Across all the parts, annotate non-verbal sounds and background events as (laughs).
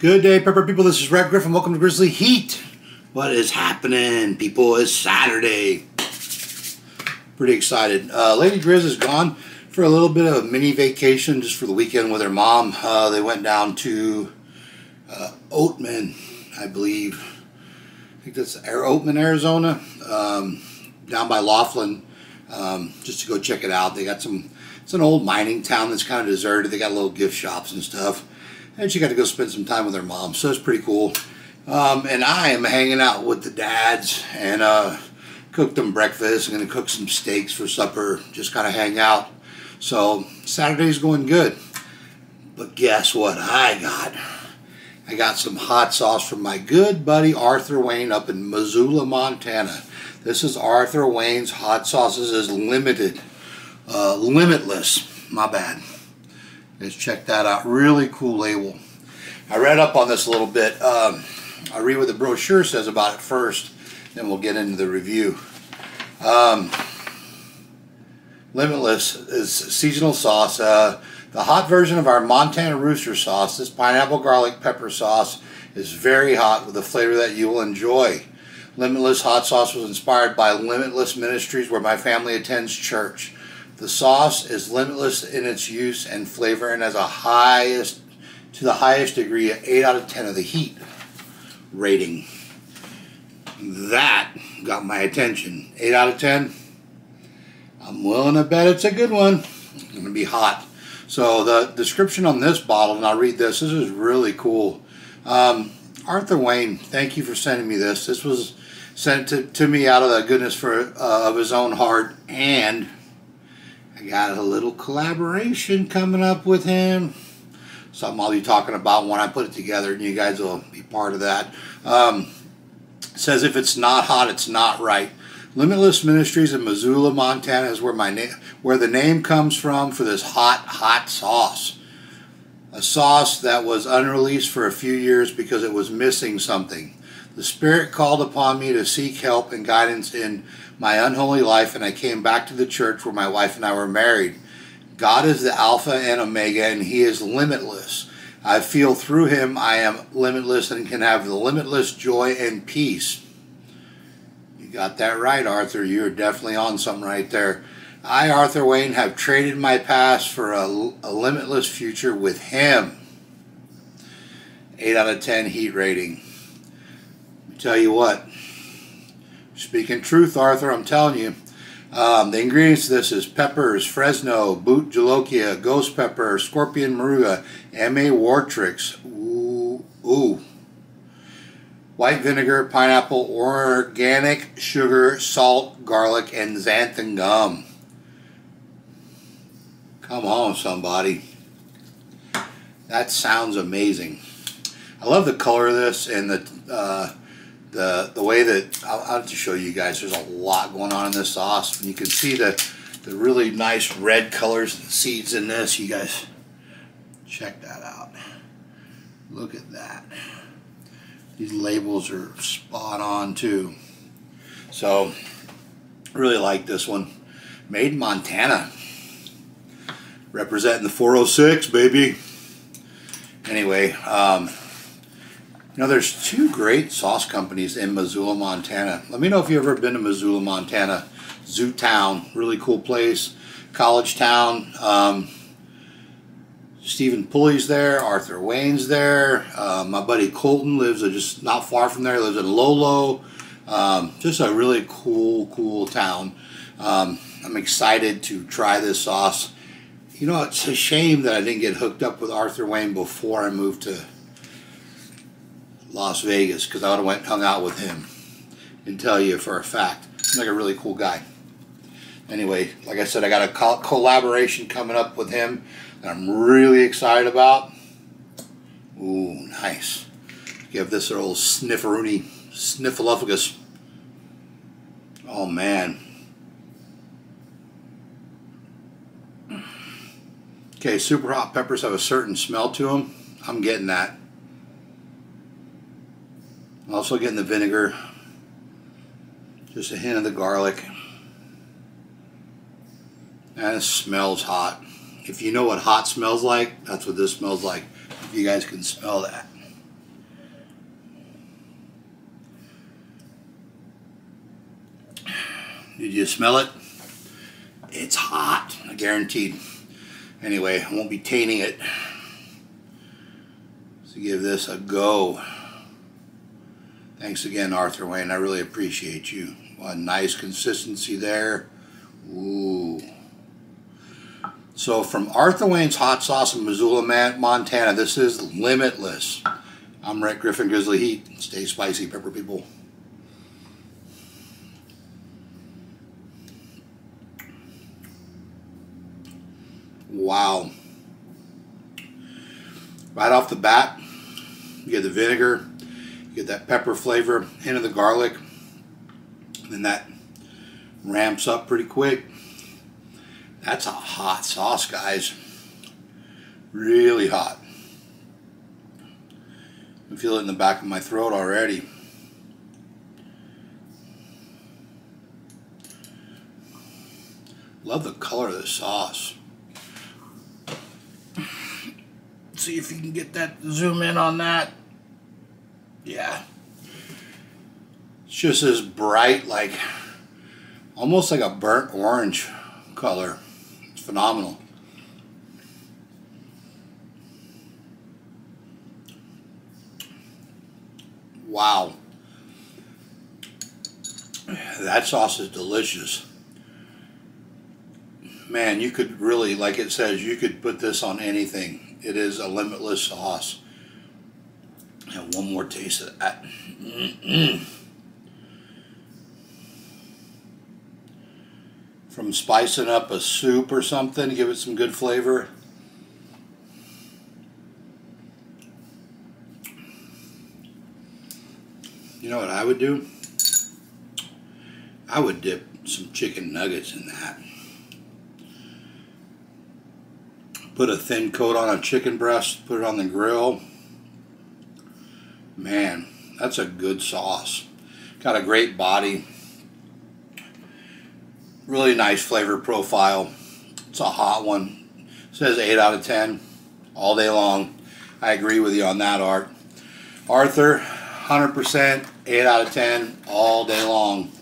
Good day, Pepper people. This is Red Griffin. Welcome to Grizzly Heat. What is happening, people? It's Saturday. Pretty excited. Uh, Lady Grizz is gone for a little bit of a mini vacation just for the weekend with her mom. Uh, they went down to uh, Oatman, I believe. I think that's Oatman, Arizona, um, down by Laughlin, um, just to go check it out. They got some. It's an old mining town that's kind of deserted. They got little gift shops and stuff and she got to go spend some time with her mom, so it's pretty cool. Um, and I am hanging out with the dads and uh, cooked them breakfast. I'm going to cook some steaks for supper, just kind of hang out. So Saturday's going good. But guess what I got? I got some hot sauce from my good buddy Arthur Wayne up in Missoula, Montana. This is Arthur Wayne's Hot Sauces is limited. Uh, limitless. My bad. Let's check that out. Really cool label. I read up on this a little bit. Um, I'll read what the brochure says about it first, then we'll get into the review. Um, Limitless is seasonal sauce. Uh, the hot version of our Montana Rooster sauce, this pineapple garlic pepper sauce, is very hot with a flavor that you will enjoy. Limitless hot sauce was inspired by Limitless Ministries, where my family attends church. The sauce is limitless in its use and flavor and has a highest to the highest degree, 8 out of 10 of the heat rating. That got my attention. 8 out of 10. I'm willing to bet it's a good one. It's going to be hot. So the description on this bottle, and I'll read this. This is really cool. Um, Arthur Wayne, thank you for sending me this. This was sent to, to me out of the goodness for uh, of his own heart and I got a little collaboration coming up with him. Something I'll be talking about when I put it together, and you guys will be part of that. Um, says if it's not hot, it's not right. Limitless Ministries in Missoula, Montana is where my name, where the name comes from for this hot, hot sauce. A sauce that was unreleased for a few years because it was missing something. The Spirit called upon me to seek help and guidance in my unholy life, and I came back to the church where my wife and I were married. God is the Alpha and Omega, and He is limitless. I feel through Him I am limitless and can have the limitless joy and peace. You got that right, Arthur. You're definitely on something right there. I, Arthur Wayne, have traded my past for a, a limitless future with Him. 8 out of 10 heat rating tell you what, speaking truth, Arthur, I'm telling you, um, the ingredients to this is peppers, Fresno, bhut jolokia, ghost pepper, scorpion moruga, M.A. Wartryx, ooh, ooh, white vinegar, pineapple, organic sugar, salt, garlic, and xanthan gum. Come on, somebody. That sounds amazing. I love the color of this and the uh, the the way that I'll, I'll to show you guys there's a lot going on in this sauce. And you can see the the really nice red colors and seeds in this. You guys check that out. Look at that. These labels are spot on too. So really like this one. Made in Montana. Representing the 406 baby. Anyway um, you know, there's two great sauce companies in Missoula, Montana. Let me know if you've ever been to Missoula, Montana. Zoo Town, really cool place. College Town. Um, Stephen Pulley's there. Arthur Wayne's there. Uh, my buddy Colton lives just not far from there. He lives in Lolo. Um, just a really cool, cool town. Um, I'm excited to try this sauce. You know, it's a shame that I didn't get hooked up with Arthur Wayne before I moved to Las Vegas because I would have went hung out with him and tell you for a fact. He's like a really cool guy. Anyway, like I said, I got a co collaboration coming up with him that I'm really excited about. Ooh, nice. Give this little snifferoonie, sniffleupagus. Oh man. Okay, super hot peppers have a certain smell to them. I'm getting that. Also getting the vinegar, just a hint of the garlic. And it smells hot. If you know what hot smells like, that's what this smells like. If you guys can smell that. Did you smell it? It's hot, guaranteed. Anyway, I won't be tainting it. So give this a go. Thanks again, Arthur Wayne. I really appreciate you. A nice consistency there. Ooh. So from Arthur Wayne's Hot Sauce in Missoula, Montana, this is Limitless. I'm Rick Griffin Grizzly Heat. Stay spicy, pepper people. Wow. Right off the bat, you get the vinegar, get that pepper flavor, into the garlic, and that ramps up pretty quick. That's a hot sauce, guys. Really hot. I feel it in the back of my throat already. Love the color of the sauce. See if you can get that zoom in on that. Yeah. It's just as bright, like almost like a burnt orange color. It's phenomenal. Wow. That sauce is delicious. Man, you could really, like it says, you could put this on anything. It is a limitless sauce. And one more taste of that. Mm -mm. From spicing up a soup or something, to give it some good flavor. You know what I would do? I would dip some chicken nuggets in that. Put a thin coat on a chicken breast, put it on the grill. Man, that's a good sauce. Got a great body. Really nice flavor profile. It's a hot one. It says 8 out of 10 all day long. I agree with you on that, Art. Arthur, 100%, 8 out of 10, all day long.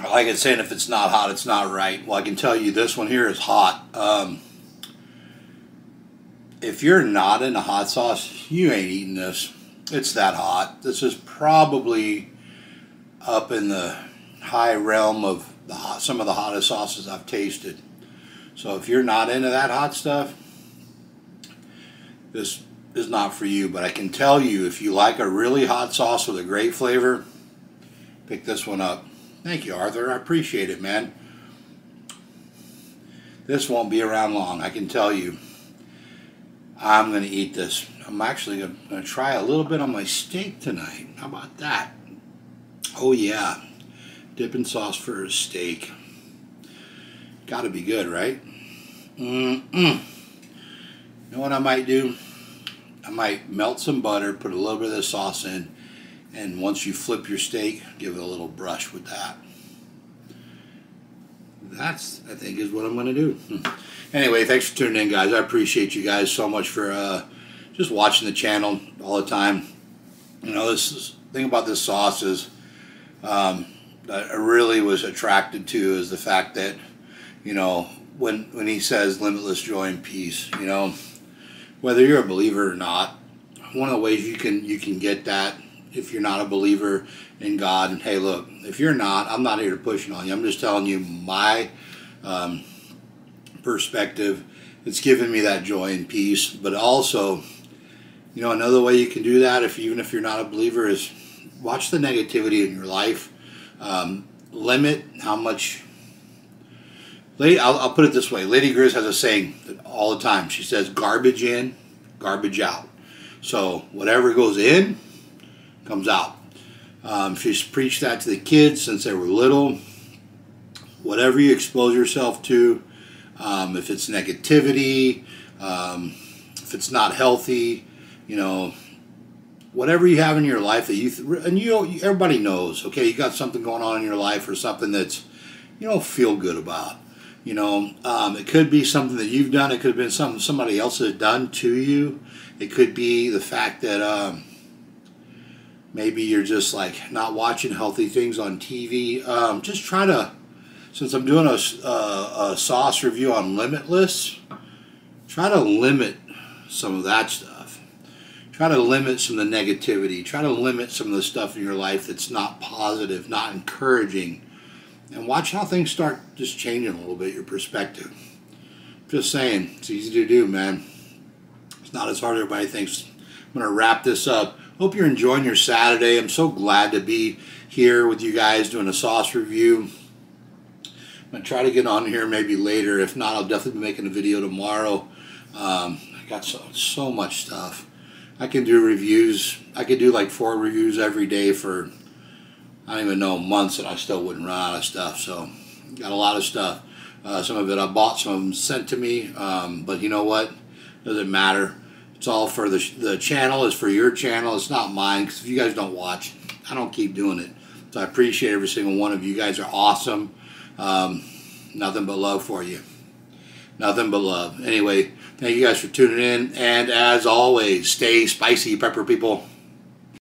Like I saying, if it's not hot, it's not right. Well, I can tell you this one here is hot. Um, if you're not in a hot sauce, you ain't eating this. It's that hot. This is probably up in the high realm of the hot, some of the hottest sauces I've tasted. So if you're not into that hot stuff, this is not for you, but I can tell you if you like a really hot sauce with a great flavor, pick this one up. Thank you, Arthur. I appreciate it, man. This won't be around long, I can tell you. I'm going to eat this. I'm actually going to try a little bit on my steak tonight. How about that? Oh, yeah. Dipping sauce for a steak. Got to be good, right? Mm-mm. You know what I might do? I might melt some butter, put a little bit of the sauce in, and once you flip your steak, give it a little brush with that. That's, I think, is what I'm going to do. (laughs) Anyway, thanks for tuning in, guys. I appreciate you guys so much for uh, just watching the channel all the time. You know, this is, thing about this sauce is um, I really was attracted to is the fact that, you know, when when he says limitless joy and peace, you know, whether you're a believer or not, one of the ways you can you can get that if you're not a believer in God. And hey, look, if you're not, I'm not here to push on you. I'm just telling you my um, perspective. It's given me that joy and peace. But also, you know, another way you can do that, if even if you're not a believer, is watch the negativity in your life. Um, limit how much. Lady, I'll, I'll put it this way. Lady Grizz has a saying all the time. She says, "Garbage in, garbage out." So whatever goes in, comes out. Um, she's preached that to the kids since they were little. Whatever you expose yourself to, um, if it's negativity, um, if it's not healthy, you know, whatever you have in your life that you th- and you everybody knows. Okay, you got something going on in your life or something that's you don't feel good about. You know, um, it could be something that you've done. It could have been something somebody else has done to you. It could be the fact that, um, maybe you're just like not watching healthy things on TV. Um, just try to, since I'm doing a, a, a sauce review on Limitless, try to limit some of that stuff. Try to limit some of the negativity. Try to limit some of the stuff in your life that's not positive, not encouraging. And watch how things start just changing a little bit, your perspective. Just saying, it's easy to do, man. It's not as hard as everybody thinks. I'm going to wrap this up. Hope you're enjoying your Saturday. I'm so glad to be here with you guys doing a sauce review. I'm going to try to get on here maybe later. If not, I'll definitely be making a video tomorrow. Um, I got so, so much stuff. I can do reviews. I could do like four reviews every day for, I don't even know, months and I still wouldn't run out of stuff. So, got a lot of stuff. Uh, some of it I bought, some of them sent to me. Um, but you know what? Doesn't matter. It's all for the, the channel. It's for your channel. It's not mine. Because if you guys don't watch, I don't keep doing it. So I appreciate every single one of you. You guys are awesome. Um, nothing but love for you. Nothing but love. Anyway, thank you guys for tuning in. And as always, stay spicy, pepper people.